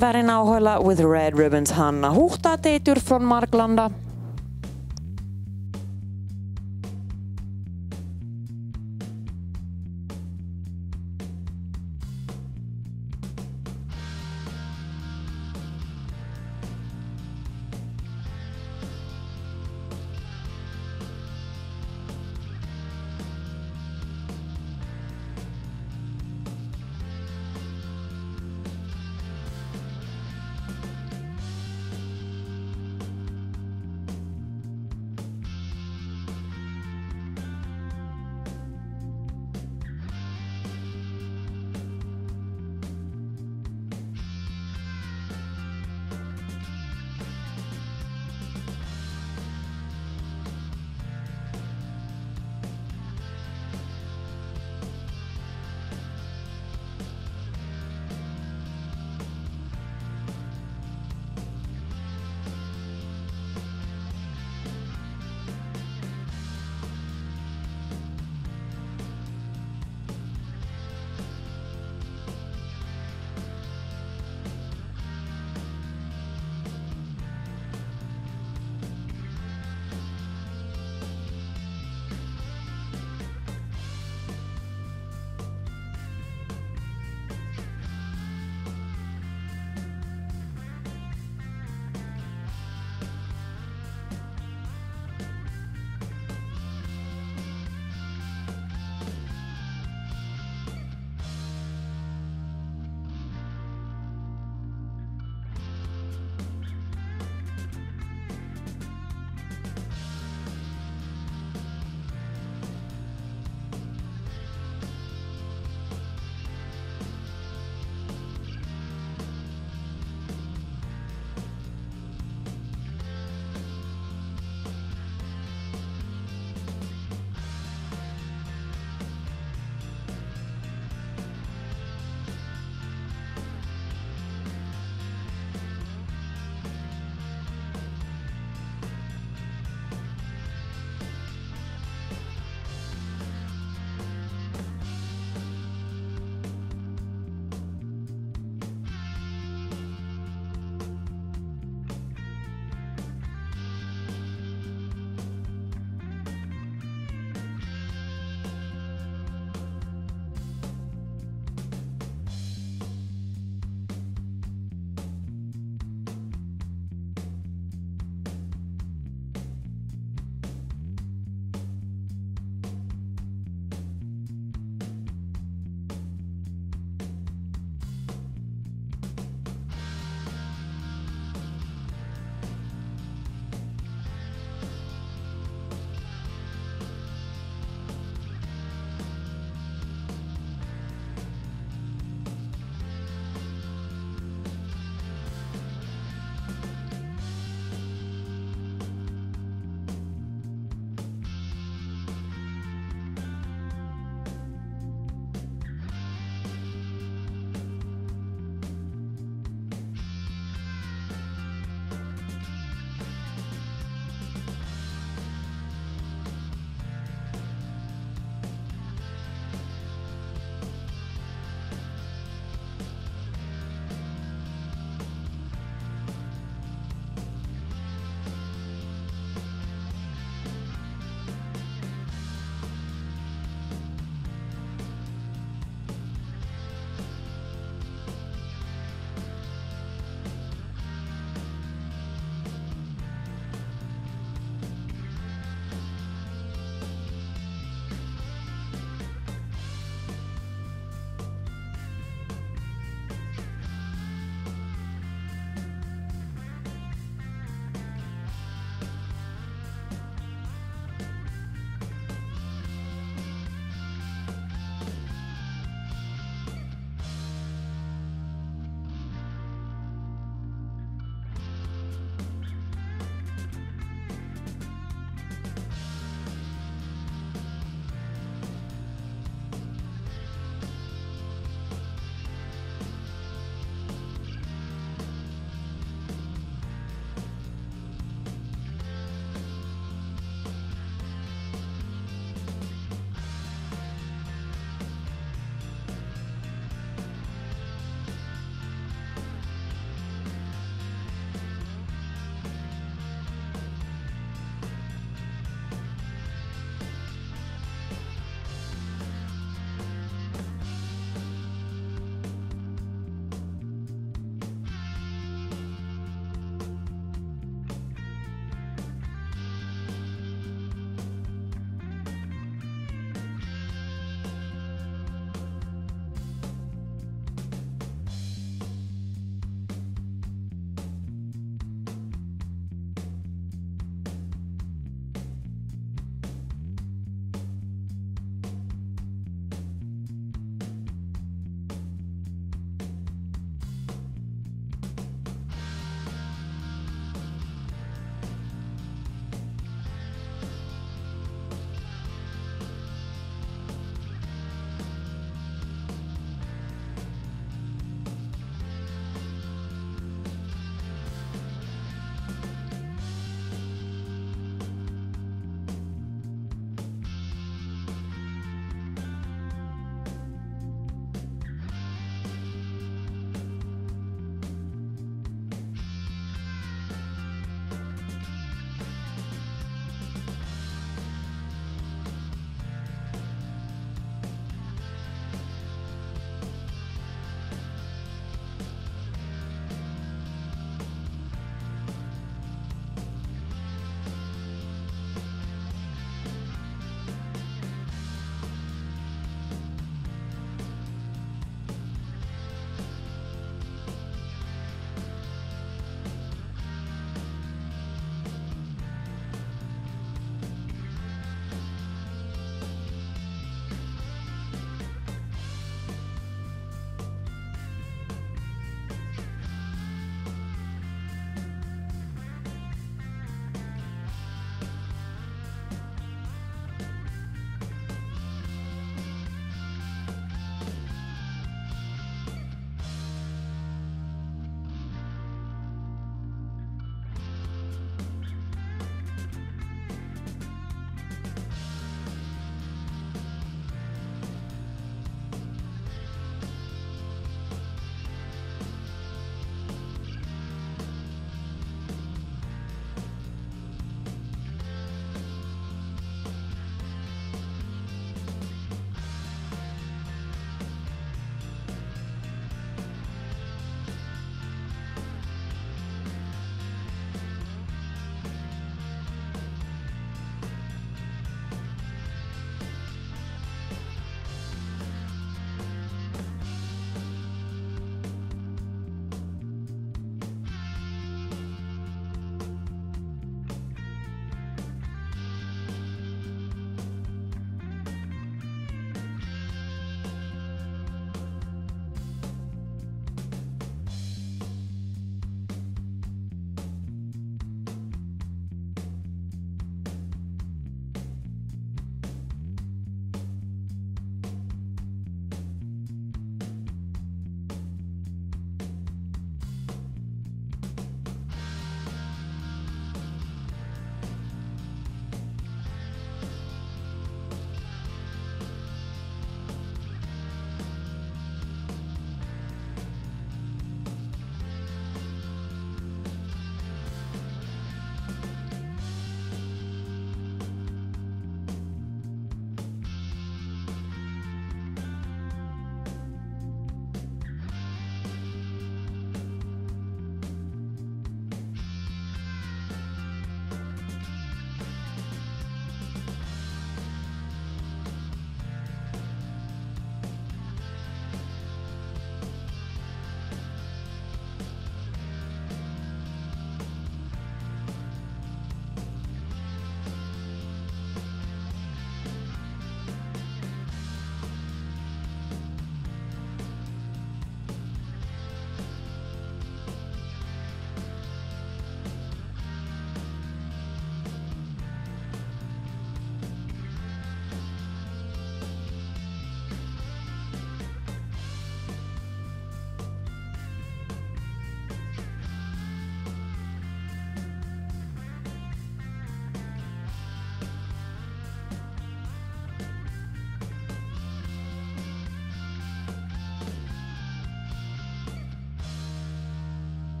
värinauhoilla With Red Ribbons Hanna Huhtaateetyr from Marklanda.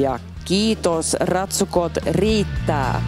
Ja kiitos, ratsukot riittää.